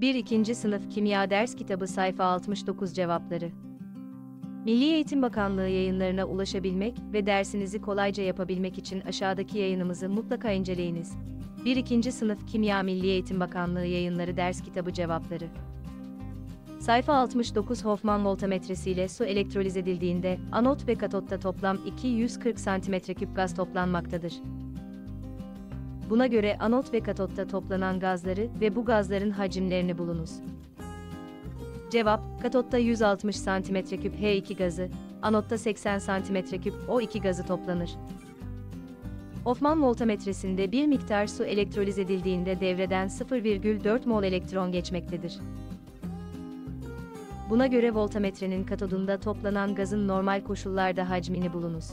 1-2. Sınıf Kimya Ders Kitabı Sayfa 69 Cevapları Milli Eğitim Bakanlığı yayınlarına ulaşabilmek ve dersinizi kolayca yapabilmek için aşağıdaki yayınımızı mutlaka inceleyiniz. 1-2. Sınıf Kimya Milli Eğitim Bakanlığı Yayınları Ders Kitabı Cevapları Sayfa 69 Hoffman voltametresi ile su elektroliz edildiğinde anot ve katotta toplam 240 cm3 gaz toplanmaktadır. Buna göre anot ve katotta toplanan gazları ve bu gazların hacimlerini bulunuz. Cevap, katotta 160 cm3 H2 gazı, anotta 80 cm3 O2 gazı toplanır. Hoffman voltametresinde bir miktar su elektroliz edildiğinde devreden 0,4 mol elektron geçmektedir. Buna göre voltametrenin katodunda toplanan gazın normal koşullarda hacmini bulunuz.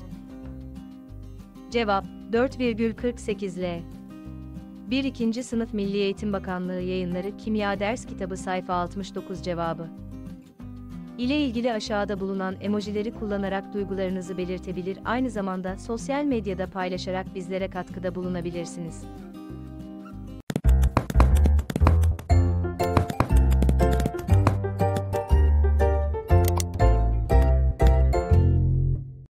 Cevap 4,48 L. 1-2. Sınıf Milli Eğitim Bakanlığı Yayınları Kimya Ders Kitabı Sayfa 69 Cevabı ile ilgili aşağıda bulunan emojileri kullanarak duygularınızı belirtebilir aynı zamanda sosyal medyada paylaşarak bizlere katkıda bulunabilirsiniz.